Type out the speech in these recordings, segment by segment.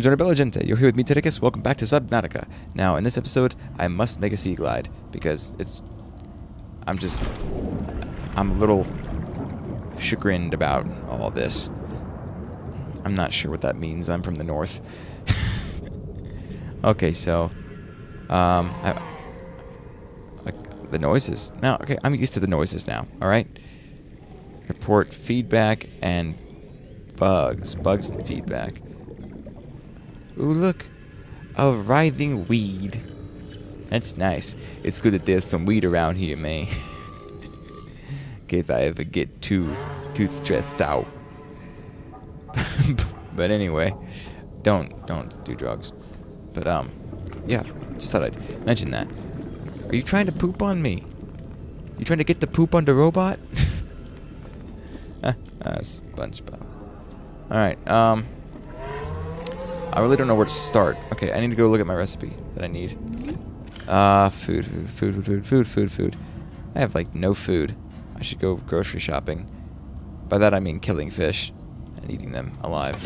Bella Gente, you're here with me Teddicus, welcome back to Subnautica. Now, in this episode, I must make a sea glide, because it's... I'm just... I'm a little chagrined about all this. I'm not sure what that means, I'm from the north. okay, so... Um, I, I, the noises. Now, okay, I'm used to the noises now, alright? Report feedback and bugs. Bugs and feedback. Ooh, look. A writhing weed. That's nice. It's good that there's some weed around here, man. In case I ever get too, too stressed out. but anyway, don't, don't do drugs. But, um, yeah, just thought I'd mention that. Are you trying to poop on me? You trying to get the poop on the robot? ah, SpongeBob. Alright, um... I really don't know where to start. Okay, I need to go look at my recipe that I need. Uh, food, food, food, food, food, food, food. I have, like, no food. I should go grocery shopping. By that I mean killing fish and eating them alive.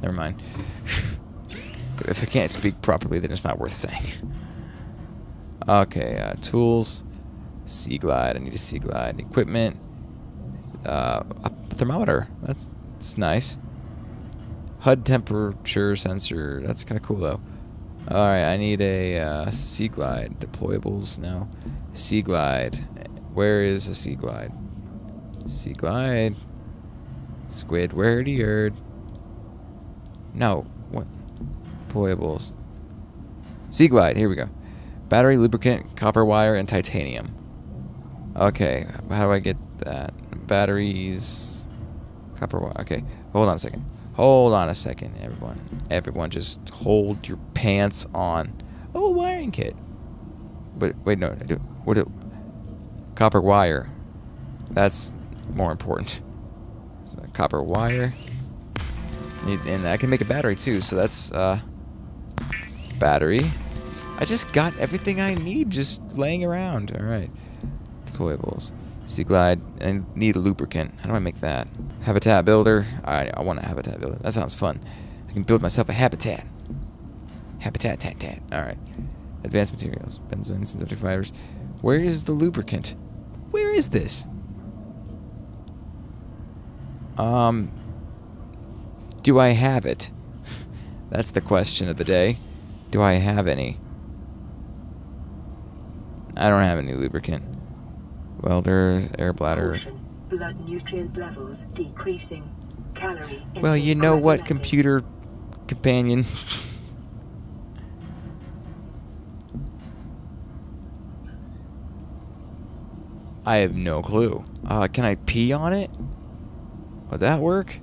Never mind. if I can't speak properly, then it's not worth saying. Okay, uh, tools. Sea glide. I need a sea glide. Equipment. Uh, a thermometer. That's, that's nice. HUD temperature sensor. That's kind of cool, though. Alright, I need a uh, Sea Glide. Deployables? No. Sea Glide. Where is a Sea Glide? Sea Glide. Squid, where the yard? No. What? Deployables. Sea Glide, here we go. Battery, lubricant, copper wire, and titanium. Okay, how do I get that? Batteries, copper wire. Okay, hold on a second. Hold on a second, everyone. Everyone, just hold your pants on. Oh, wiring kit. But wait, no. What? Do, copper wire. That's more important. So, copper wire. And I can make a battery too. So that's uh, battery. I just got everything I need just laying around. All right. Deployables. Sea glide and need a lubricant. How do I make that? Habitat builder. I I want a habitat builder. That sounds fun. I can build myself a habitat. Habitat tat tat. Alright. Advanced materials. Benzene, synthetic fibers. Where is the lubricant? Where is this? Um Do I have it? That's the question of the day. Do I have any? I don't have any lubricant. Welder, air bladder. Blood nutrient levels decreasing. Calorie. Well, you know what, computer companion. I have no clue. Uh, can I pee on it? Would that work?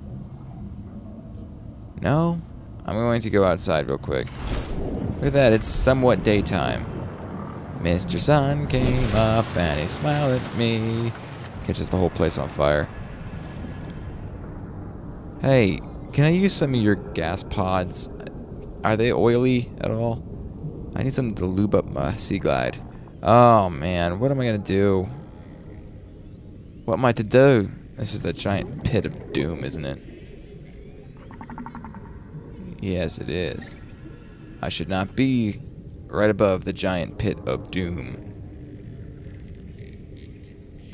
No? I'm going to go outside real quick. Look at that, it's somewhat daytime. Mr. Sun came up and he smiled at me. Catches the whole place on fire. Hey, can I use some of your gas pods? Are they oily at all? I need some to lube up my Sea Glide. Oh man, what am I gonna do? What am I to do? This is that giant pit of doom, isn't it? Yes, it is. I should not be right above the giant pit of doom.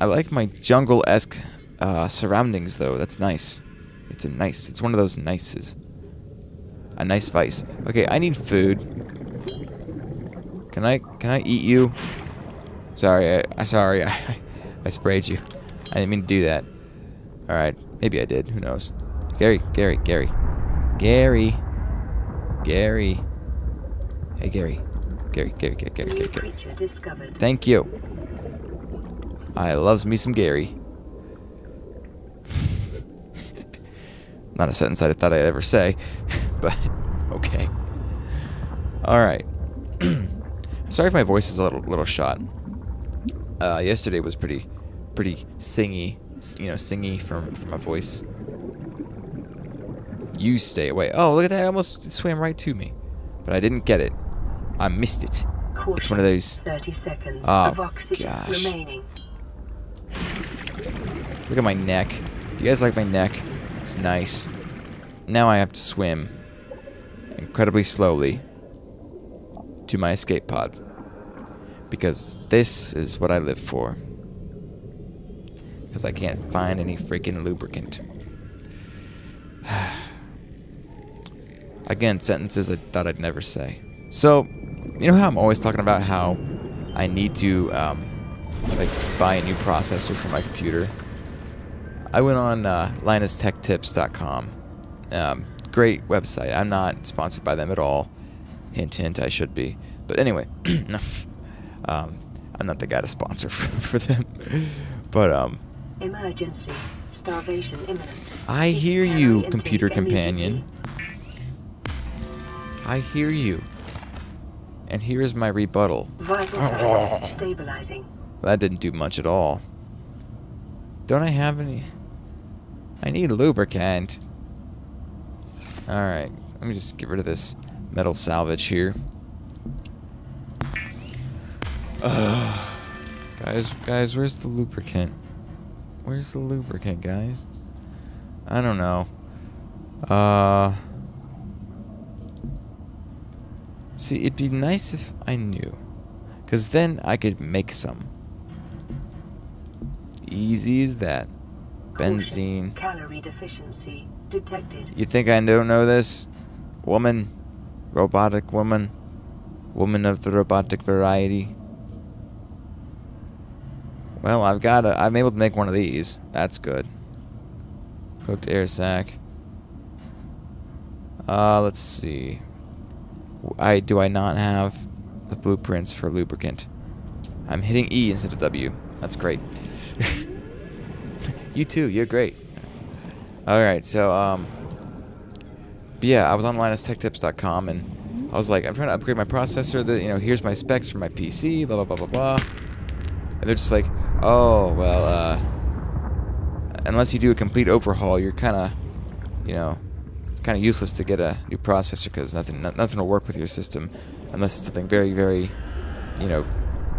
I like my jungle-esque uh, surroundings, though. That's nice. It's a nice. It's one of those nices. A nice vice. Okay, I need food. Can I can I eat you? Sorry, I, I sorry I I sprayed you. I didn't mean to do that. All right, maybe I did. Who knows? Gary, Gary, Gary, Gary, Gary. Hey, Gary. Gary, Gary, Gary, Gary, Gary, Gary. Thank you. I loves me some Gary. Not a sentence I thought I'd ever say, but okay. Alright. Sorry if my voice is a little, little shot. Uh, yesterday was pretty, pretty singy, you know, singy from, from my voice. You stay away. Oh, look at that. I almost swam right to me. But I didn't get it. I missed it. Caution. It's one of those. 30 seconds oh, of oxygen gosh. remaining. Look at my neck. Do you guys like my neck? It's nice. now I have to swim incredibly slowly to my escape pod. Because this is what I live for. Because I can't find any freaking lubricant. Again, sentences I thought I'd never say. So, you know how I'm always talking about how I need to, um, like, buy a new processor for my computer? I went on uh, LinusTechTips.com. Um, great website. I'm not sponsored by them at all. Hint, hint, I should be. But anyway, um, I'm not the guy to sponsor for, for them. But, um, Emergency. Starvation imminent. I hear you, computer companion. I hear you. And here is my rebuttal. Vital stabilizing. That didn't do much at all. Don't I have any? I need lubricant. Alright, let me just get rid of this metal salvage here. Ugh. guys, guys, where's the lubricant? Where's the lubricant, guys? I don't know. Uh... See, it'd be nice if I knew. Because then I could make some. Easy as that. Benzene. Calorie deficiency detected. You think I don't know this? Woman. Robotic woman. Woman of the robotic variety. Well, I've got a, I'm able to make one of these. That's good. Cooked air sac. Uh, let's see. I do I not have the blueprints for lubricant? I'm hitting E instead of W. That's great. you too. You're great. All right. So um. But yeah, I was on LinusTechTips.com and I was like, I'm trying to upgrade my processor. That you know, here's my specs for my PC. Blah blah blah blah blah. And they're just like, oh well, uh, unless you do a complete overhaul, you're kind of, you know, kind of useless to get a new processor because nothing no- nothing will work with your system unless it's something very very, you know,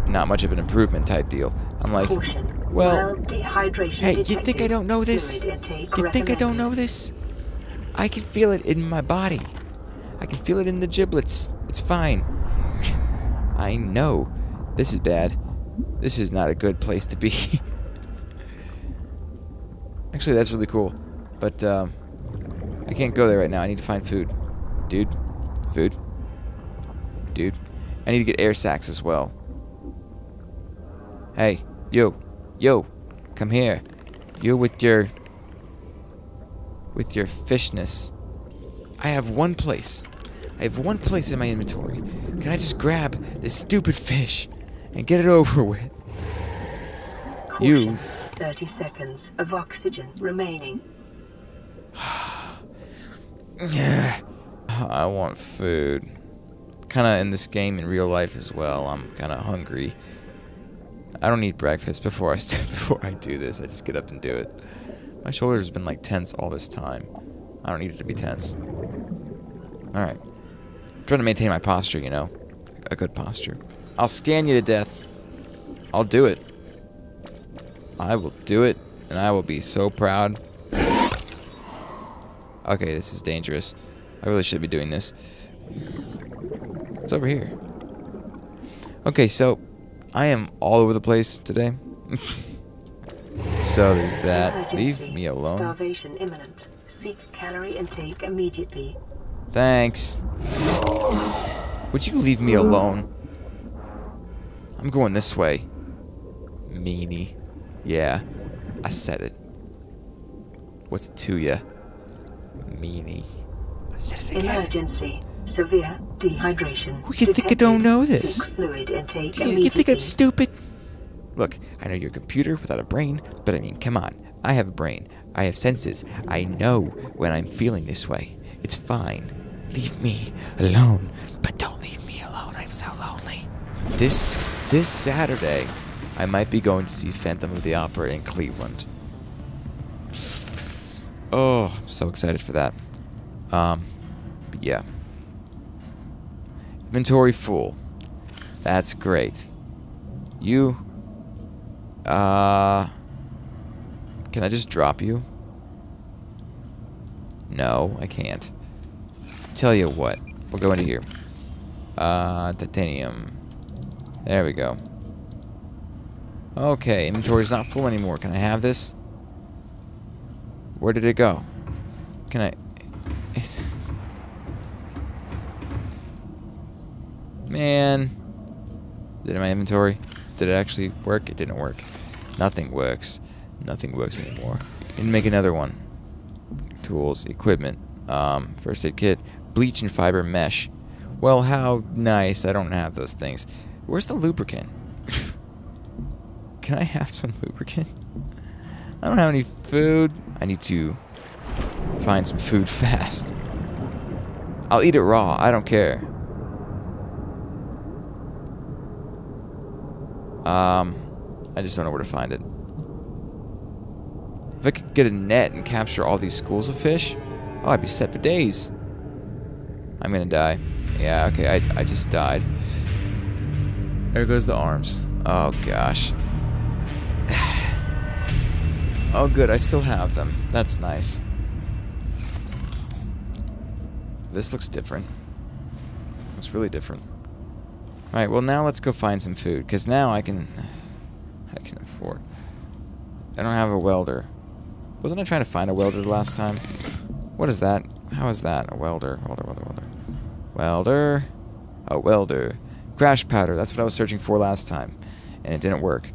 not much of an improvement type deal. I'm like, well, dehydration hey, you think I don't know this? You think I don't know this? I can feel it in my body. I can feel it in the giblets. It's fine. I know. This is bad. This is not a good place to be. Actually, that's really cool. But, um, I can't go there right now. I need to find food. Dude. Food. Dude. I need to get air sacs as well. Hey. Yo. Yo. Come here. You with your with your fishness. I have one place. I have one place in my inventory. Can I just grab this stupid fish and get it over with? Caution. You. 30 seconds of oxygen remaining. I want food. Kind of in this game in real life as well. I'm kind of hungry. I don't eat breakfast before I before I do this. I just get up and do it. My shoulders have been like tense all this time. I don't need it to be tense. All right. Trying to maintain my posture, you know, a good posture. I'll scan you to death. I'll do it. I will do it, and I will be so proud. Okay, this is dangerous. I really should be doing this. It's over here? Okay, so I am all over the place today. so there's that. Leave me alone. Starvation imminent. Seek calorie intake immediately. Thanks. Would you leave me alone? I'm going this way. Meanie. Yeah, I said it. What's it to ya? Meanie. I said it again. Emergency. Severe dehydration. Who you think I don't know this? Fluid intake you, you think I'm stupid? Look, I know you're a computer without a brain, but I mean, come on. I have a brain. I have senses. I know when I'm feeling this way. It's fine. Leave me alone, but don't leave me alone. I'm so lonely. This this Saturday, I might be going to see Phantom of the Opera in Cleveland. Oh, I'm so excited for that. Um, yeah. Inventory full. That's great. You. Uh. Can I just drop you? No, I can't. Tell you what. We'll go into here. Uh, titanium. There we go. Okay, inventory's not full anymore. Can I have this? Where did it go? Can I... Man. Is it in my inventory? Did it actually work? It didn't work. Nothing works. Nothing works anymore. Need to make another one. Tools, equipment, um, first aid kit, bleach and fiber mesh. Well, how nice. I don't have those things. Where's the lubricant? Can I have some lubricant? I don't have any food. I need to find some food fast. I'll eat it raw. I don't care. Um, I just don't know where to find it. If I could get a net and capture all these schools of fish, oh, I'd be set for days. I'm gonna die. Yeah, okay, I, I just died. There goes the arms. Oh, gosh. Oh, good, I still have them. That's nice. This looks different. Looks really different. Alright, well now let's go find some food, because now I can... I can afford... I don't have a welder. Wasn't I trying to find a welder the last time? What is that? How is that? A welder. Welder, welder, welder. Welder. A welder. Crash powder. That's what I was searching for last time. And it didn't work.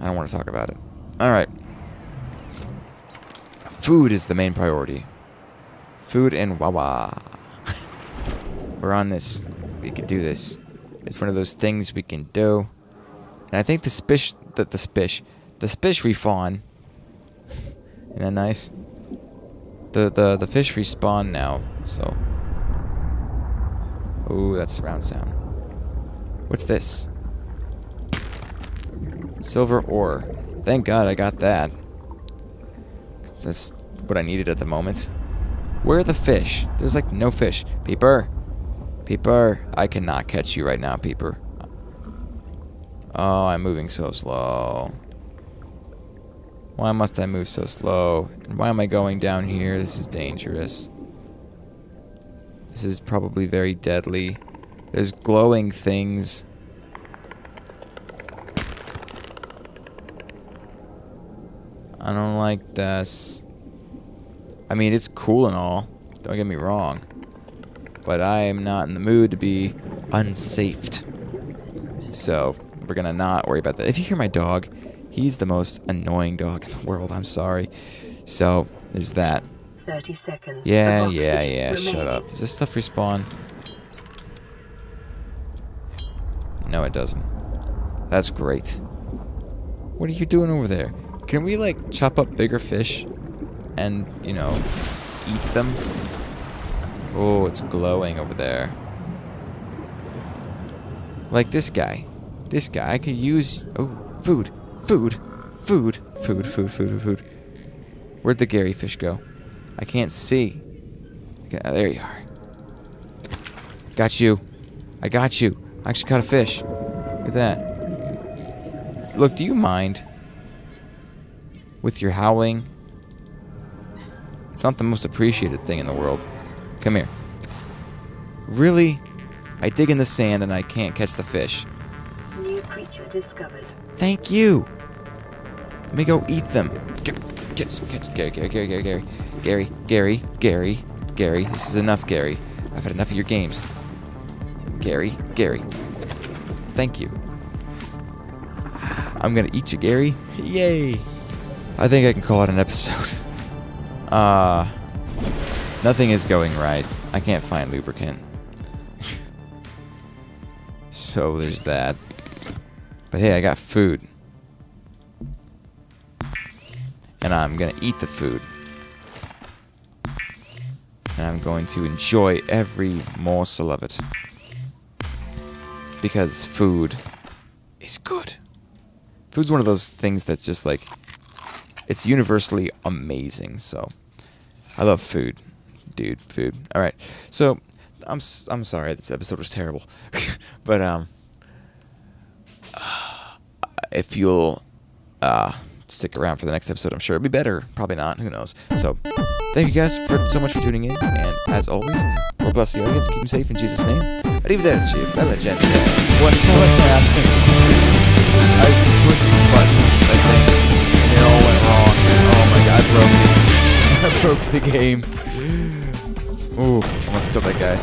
I don't want to talk about it. Alright. Food is the main priority. Food and Wawa. We're on this. We can do this. It's one of those things we can do. And I think the spish, the, the spish, the spish respawn. Isn't that nice? The, the, the fish respawn now, so. Oh, that's surround sound. What's this? Silver ore. Thank God I got that. That's what I needed at the moment. Where are the fish? There's like no fish. Peeper. Peeper. I cannot catch you right now, Peeper. Oh, I'm moving so slow. Why must I move so slow? And why am I going down here? This is dangerous. This is probably very deadly. There's glowing things. I don't like this. I mean, it's cool and all. Don't get me wrong. But I am not in the mood to be unsafed. So, we're gonna not worry about that. If you hear my dog, he's the most annoying dog in the world. I'm sorry. So, there's that. 30 seconds. Yeah, yeah, yeah. Shut up. Does this stuff respawn? No, it doesn't. That's great. What are you doing over there? Can we, like, chop up bigger fish and, you know, eat them? Oh, it's glowing over there. Like this guy. This guy. I could use... Oh, food. Food. Food. Food, food, food, food. Where'd the Gary fish go? I can't see. Okay, there you are. Got you. I got you. I actually caught a fish. Look at that. Look, do you mind? With your howling? It's not the most appreciated thing in the world. Come here. Really? I dig in the sand and I can't catch the fish. New creature discovered. Thank you. Let me go eat them. Get, get, get, Gary, Gary, Gary, Gary, Gary, Gary, Gary, Gary, Gary. This is enough, Gary. I've had enough of your games. Gary, Gary. Thank you. I'm gonna eat you, Gary. Yay! I think I can call it an episode. Uh, nothing is going right. I can't find lubricant. so there's that. But hey, I got food. And I'm gonna eat the food. And I'm going to enjoy every morsel of it. Because food is good. Food's one of those things that's just like it's universally amazing. So I love food, dude. Food. All right. So I'm I'm sorry this episode was terrible, but um, if you'll uh stick around for the next episode, I'm sure it'll be better. Probably not. Who knows? So thank you guys for so much for tuning in, and as always, Lord bless the audience. Keep them safe in Jesus' name. Arrivederci, bella gente. What? what happened? I pushed buttons. I think wrong. Oh my god, I broke it. I broke the game. Ooh, almost killed that guy.